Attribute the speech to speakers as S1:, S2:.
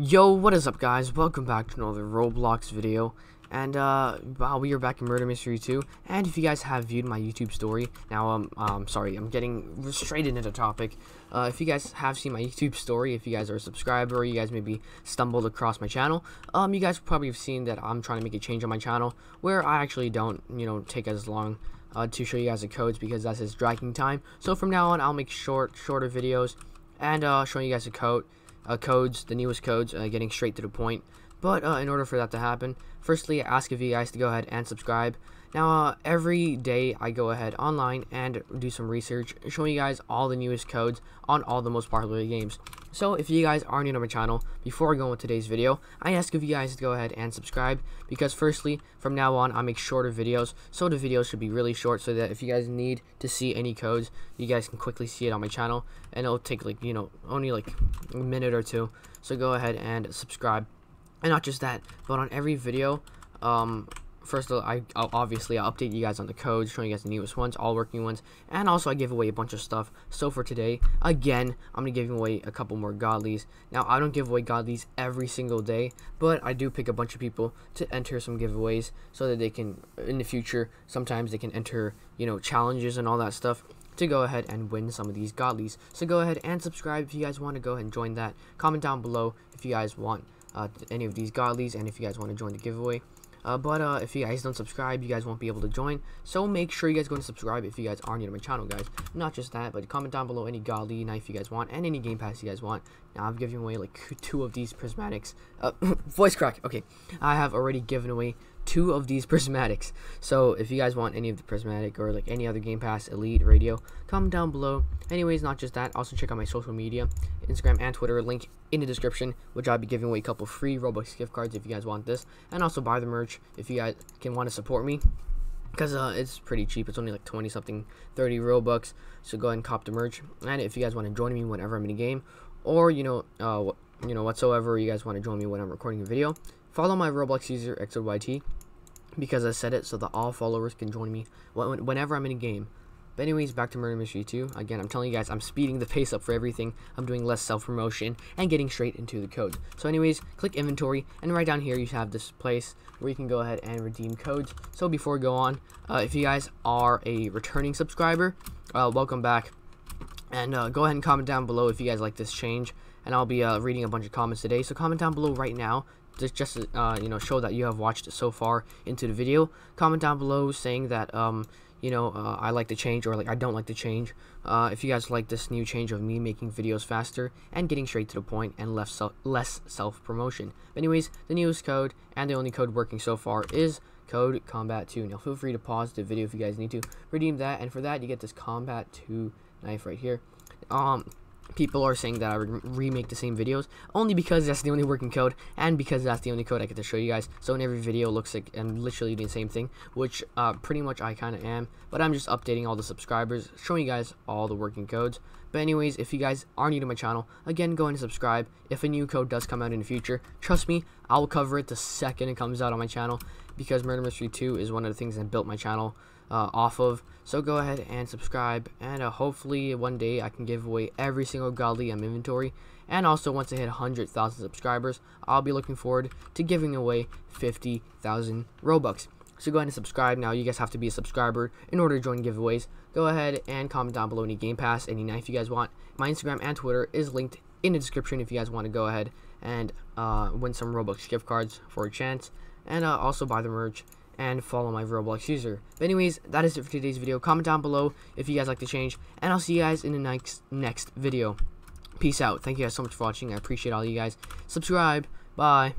S1: Yo, what is up guys? Welcome back to another Roblox video. And uh wow, we are back in Murder Mystery 2. And if you guys have viewed my YouTube story, now um um sorry, I'm getting straight into the topic. Uh if you guys have seen my YouTube story, if you guys are a subscriber, or you guys maybe stumbled across my channel, um you guys probably have seen that I'm trying to make a change on my channel where I actually don't, you know, take as long uh, to show you guys the codes because that's his dragging time. So from now on, I'll make short, shorter videos and uh, showing you guys the code, uh, codes, the newest codes, uh, getting straight to the point. But uh, in order for that to happen, firstly, I ask of you guys to go ahead and subscribe. Now, uh, every day I go ahead online and do some research, showing you guys all the newest codes on all the most popular games. So, if you guys are new to my channel, before I go into today's video, I ask of you guys to go ahead and subscribe, because firstly, from now on, I make shorter videos, so the videos should be really short, so that if you guys need to see any codes, you guys can quickly see it on my channel, and it'll take, like, you know, only, like, a minute or two. So, go ahead and subscribe. And not just that, but on every video, um, first I I'll obviously I'll update you guys on the codes, showing you guys the newest ones, all working ones, and also I give away a bunch of stuff. So for today, again, I'm gonna give away a couple more godlies. Now I don't give away godlies every single day, but I do pick a bunch of people to enter some giveaways so that they can in the future sometimes they can enter you know challenges and all that stuff to go ahead and win some of these godlies. So go ahead and subscribe if you guys want to go ahead and join that. Comment down below if you guys want uh, any of these godlies and if you guys want to join the giveaway. Uh, but uh, if you guys don't subscribe, you guys won't be able to join. So make sure you guys go and subscribe if you guys are new to my channel, guys. Not just that, but comment down below any godly knife you guys want and any game pass you guys want. Now I'm giving away like two of these prismatics. Uh, voice crack. Okay, I have already given away two of these prismatics. So if you guys want any of the prismatic or like any other Game Pass Elite Radio, comment down below. Anyways, not just that, also check out my social media, Instagram and Twitter, link in the description, which I'll be giving away a couple free Robux gift cards if you guys want this, and also buy the merch if you guys can want to support me. Because uh, it's pretty cheap. It's only like 20 something, 30 Robux. So go ahead and cop the merch. And if you guys want to join me whenever I'm in a game, or you know, uh, you know, whatsoever you guys want to join me when I'm recording a video, follow my Roblox user ExoidYT because I said it so that all followers can join me whenever I'm in a game. But anyways, back to Murder Mystery 2. Again, I'm telling you guys, I'm speeding the pace up for everything. I'm doing less self-promotion and getting straight into the codes. So anyways, click inventory, and right down here you have this place where you can go ahead and redeem codes. So before we go on, uh, if you guys are a returning subscriber, uh, welcome back. And uh, go ahead and comment down below if you guys like this change. And I'll be uh, reading a bunch of comments today. So comment down below right now. Just just uh, you know show that you have watched so far into the video. Comment down below saying that um you know uh, I like the change or like I don't like the change. Uh, if you guys like this new change of me making videos faster and getting straight to the point and less less self promotion anyways the newest code and the only code working so far is code combat 2 now feel free to pause the video if you guys need to. Redeem that. And for that you get this combat 2 knife right here. Um people are saying that I would remake the same videos only because that's the only working code and because that's the only code I get to show you guys. So in every video looks like I'm literally doing the same thing which uh, pretty much I kind of am but I'm just updating all the subscribers showing you guys all the working codes. But anyways if you guys are new to my channel again go and subscribe. If a new code does come out in the future trust me I'll cover it the second it comes out on my channel because Murder Mystery 2 is one of the things that built my channel uh, off of. So go ahead and subscribe, and uh, hopefully one day I can give away every single godly M inventory. And also, once I hit 100,000 subscribers, I'll be looking forward to giving away 50,000 Robux. So go ahead and subscribe now. You guys have to be a subscriber in order to join giveaways. Go ahead and comment down below any Game Pass, any knife you guys want. My Instagram and Twitter is linked in the description if you guys want to go ahead and uh, win some Robux gift cards for a chance. And uh, also buy the merch and follow my Roblox user. But anyways, that is it for today's video. Comment down below if you guys like the change, and I'll see you guys in the next next video. Peace out. Thank you guys so much for watching. I appreciate all you guys. Subscribe. Bye.